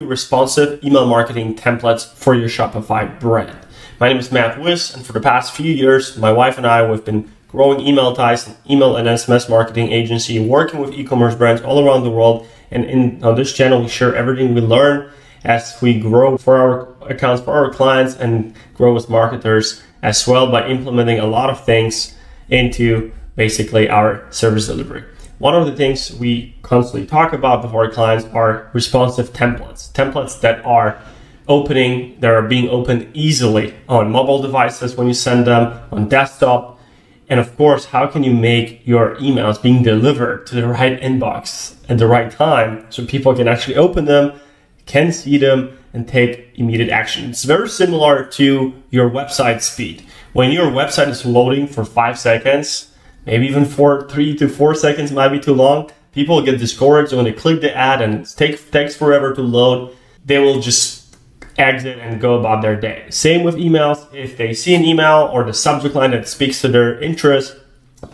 responsive email marketing templates for your Shopify brand. My name is Matt Wis, and for the past few years, my wife and I have been growing Emailtize, an email and SMS marketing agency, working with e-commerce brands all around the world. And in on this channel, we share everything we learn as we grow for our accounts, for our clients, and grow as marketers as well by implementing a lot of things into basically our service delivery. One of the things we constantly talk about with our clients are responsive templates, templates that are opening, that are being opened easily on mobile devices when you send them, on desktop. And of course, how can you make your emails being delivered to the right inbox at the right time so people can actually open them, can see them, and take immediate action? It's very similar to your website speed. When your website is loading for five seconds, maybe even four, three to four seconds might be too long. People get discouraged when they click the ad and it takes, takes forever to load. They will just exit and go about their day. Same with emails. If they see an email or the subject line that speaks to their interest,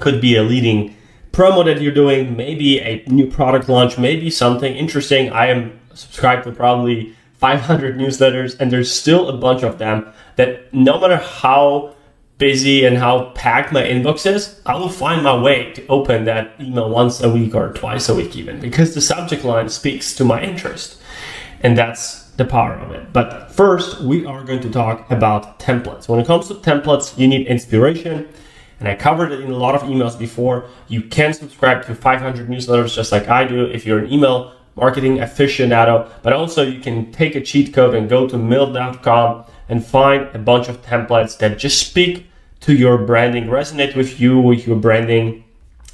could be a leading promo that you're doing, maybe a new product launch, maybe something interesting. I am subscribed to probably 500 newsletters, and there's still a bunch of them that no matter how busy and how packed my inbox is, I will find my way to open that email once a week or twice a week even because the subject line speaks to my interest. And that's the power of it. But first, we are going to talk about templates. When it comes to templates, you need inspiration. And I covered it in a lot of emails before. You can subscribe to 500 newsletters just like I do if you're an email marketing aficionado. But also, you can take a cheat code and go to milled.com and find a bunch of templates that just speak to your branding, resonate with you, with your branding.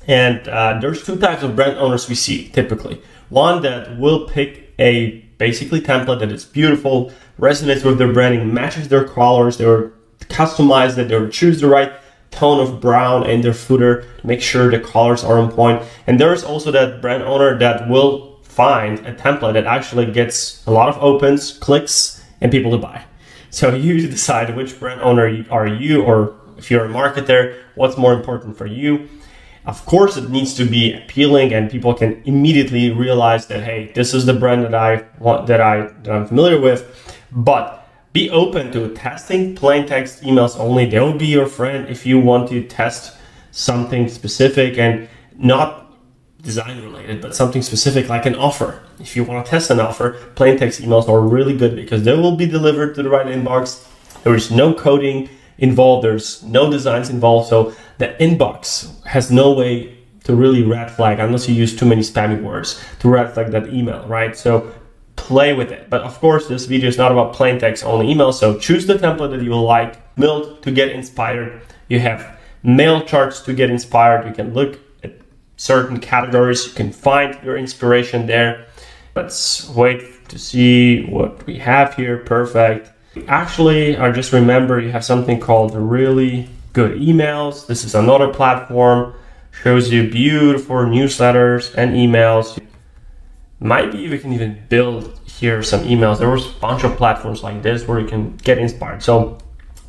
And uh, there's two types of brand owners we see typically. One that will pick a basically template that is beautiful, resonates with their branding, matches their colors, they will customize it, they choose the right tone of brown in their footer to make sure the colors are on point. And there's also that brand owner that will find a template that actually gets a lot of opens, clicks, and people to buy. So you decide which brand owner are you, or if you're a marketer, what's more important for you. Of course, it needs to be appealing, and people can immediately realize that hey, this is the brand that I want, that I that I'm familiar with. But be open to testing plain text emails only. They will be your friend if you want to test something specific and not design related, but something specific like an offer. If you want to test an offer, plain text emails are really good because they will be delivered to the right inbox. There is no coding involved, there's no designs involved, so the inbox has no way to really red flag unless you use too many spammy words to red flag that email, right? So play with it. But of course, this video is not about plain text only email, so choose the template that you will like, Milled to get inspired. You have MailCharts to get inspired. You can look certain categories. You can find your inspiration there. Let's wait to see what we have here. Perfect. Actually, I just remember you have something called really good emails. This is another platform. Shows you beautiful newsletters and emails. Maybe we can even build here some emails. There was a bunch of platforms like this where you can get inspired. So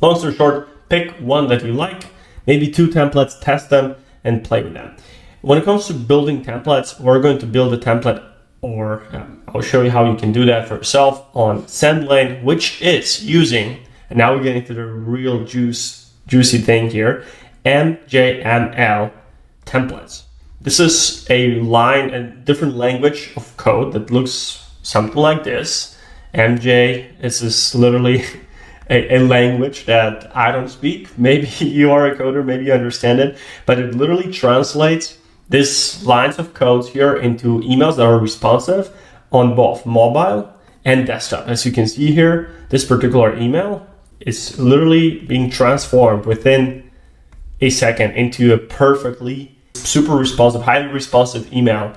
long story short, pick one that you like, maybe two templates, test them and play with them. When it comes to building templates, we're going to build a template or I'll show you how you can do that for yourself on SendLane, which is using, and now we're getting to the real juice, juicy thing here, MJML templates. This is a line, a different language of code that looks something like this. MJ this is literally a, a, language that I don't speak. Maybe you are a coder, maybe you understand it, but it literally translates these lines of code here into emails that are responsive on both mobile and desktop. As you can see here, this particular email is literally being transformed within a second into a perfectly super responsive, highly responsive email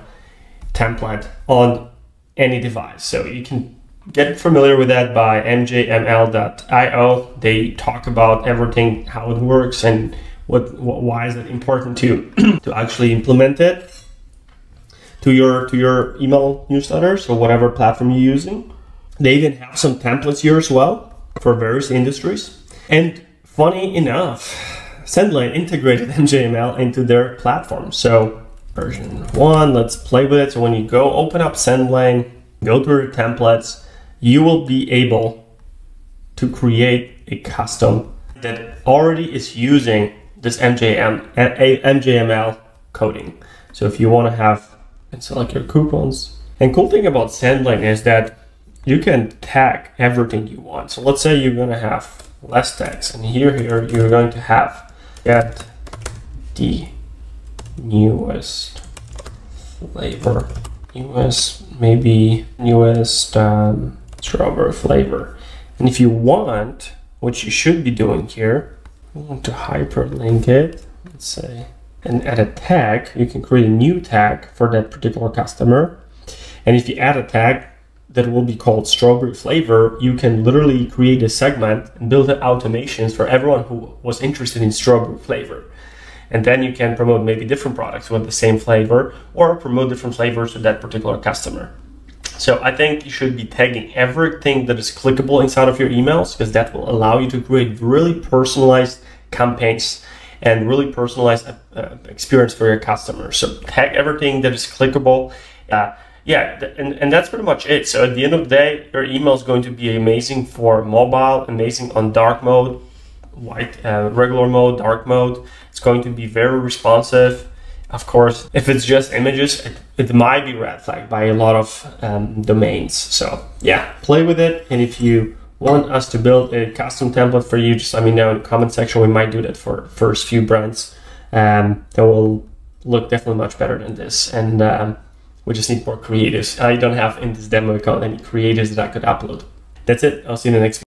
template on any device. So you can get familiar with that by mjml.io. They talk about everything, how it works, and what, what why is it important to to actually implement it to your to your email newsletters or whatever platform you're using. They even have some templates here as well for various industries. And funny enough, SendLane integrated MJML into their platform. So version one, let's play with it. So when you go open up SendLane, go to your templates, you will be able to create a custom that already is using this MJM, MJML coding. So if you want to have and select your coupons. And cool thing about SendLane is that you can tag everything you want. So let's say you're going to have less tags and here, here you're going to have get the newest flavor, newest, maybe newest um, strawberry flavor. And if you want, what you should be doing here, want to hyperlink it, let's say, and add a tag, you can create a new tag for that particular customer. And if you add a tag that will be called strawberry flavor, you can literally create a segment and build automations for everyone who was interested in strawberry flavor. And then you can promote maybe different products with the same flavor or promote different flavors to that particular customer. So I think you should be tagging everything that is clickable inside of your emails because that will allow you to create really personalized campaigns and really personalized uh, experience for your customers. So tag everything that is clickable. Uh, yeah, and, and that's pretty much it. So at the end of the day, your email is going to be amazing for mobile, amazing on dark mode, white, uh, regular mode, dark mode. It's going to be very responsive. Of course, if it's just images, it, it might be red flagged by a lot of um, domains. So yeah, play with it. And if you want us to build a custom template for you, just let me know in the comment section. We might do that for first few brands. Um, that will look definitely much better than this. And um, we just need more creatives. I don't have in this demo account any creatives that I could upload. That's it. I'll see you in the next video.